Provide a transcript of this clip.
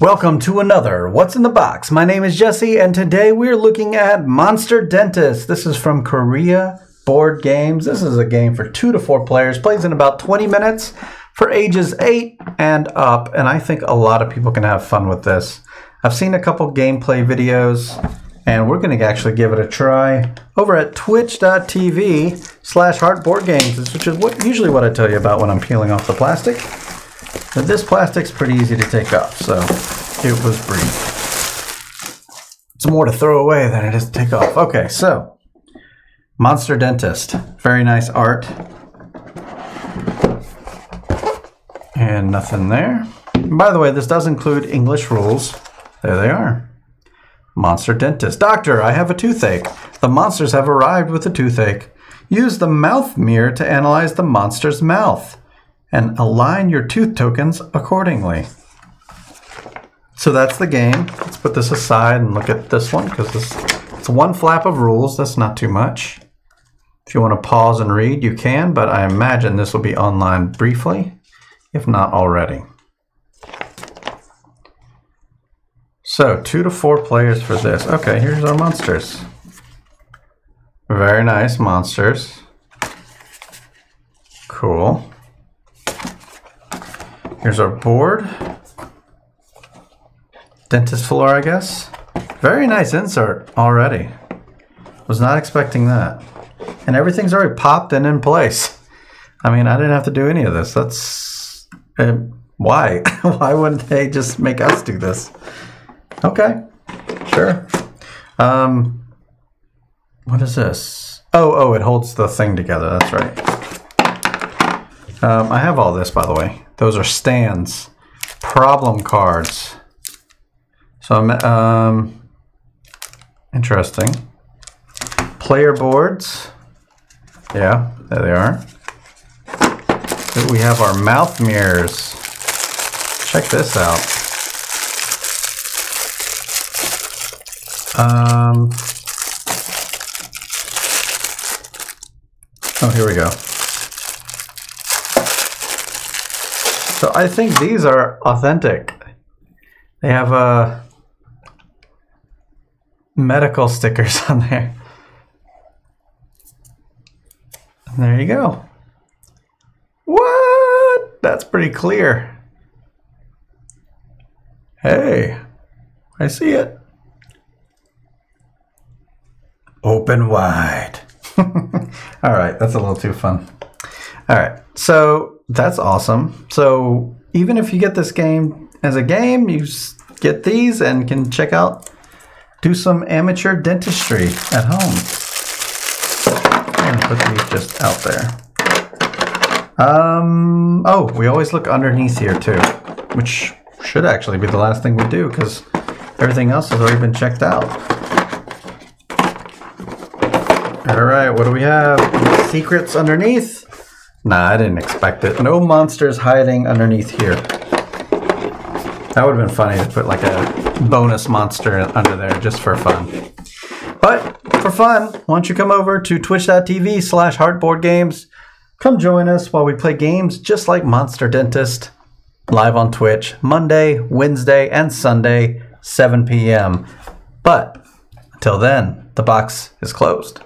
Welcome to another What's in the Box. My name is Jesse, and today we're looking at Monster Dentist. This is from Korea Board Games. This is a game for two to four players, plays in about 20 minutes for ages eight and up, and I think a lot of people can have fun with this. I've seen a couple gameplay videos, and we're going to actually give it a try over at twitch.tv slash heartboardgames, which is what, usually what I tell you about when I'm peeling off the plastic. But this plastic's pretty easy to take off, so it was brief. It's more to throw away than it is to take off. Okay, so Monster Dentist. Very nice art. And nothing there. By the way, this does include English rules. There they are. Monster Dentist. Doctor, I have a toothache. The monsters have arrived with a toothache. Use the mouth mirror to analyze the monster's mouth and align your tooth tokens accordingly. So that's the game. Let's put this aside and look at this one because this it's one flap of rules. That's not too much. If you want to pause and read, you can, but I imagine this will be online briefly, if not already. So two to four players for this. Okay, here's our monsters. Very nice monsters. Cool. Here's our board. Dentist floor, I guess. Very nice insert already. Was not expecting that. And everything's already popped and in place. I mean, I didn't have to do any of this. That's... Uh, why? why wouldn't they just make us do this? Okay, sure. Um, what is this? Oh, oh, it holds the thing together. That's right. Um, I have all this, by the way. Those are stands. Problem cards. So, um, interesting. Player boards. Yeah, there they are. We have our mouth mirrors. Check this out. Um, oh, here we go. So I think these are authentic. They have uh, medical stickers on there. And there you go. What? That's pretty clear. Hey, I see it. Open wide. All right, that's a little too fun. All right, so that's awesome. So even if you get this game as a game, you get these and can check out, do some amateur dentistry at home. And put these just out there. Um, oh, we always look underneath here too, which should actually be the last thing we do because everything else has already been checked out. All right, what do we have? Secrets underneath? Nah, I didn't expect it. No monsters hiding underneath here. That would have been funny to put like a bonus monster under there just for fun. But for fun, why don't you come over to twitch.tv slash heartboardgames. Come join us while we play games just like Monster Dentist live on Twitch Monday, Wednesday, and Sunday, 7 p.m. But until then, the box is closed.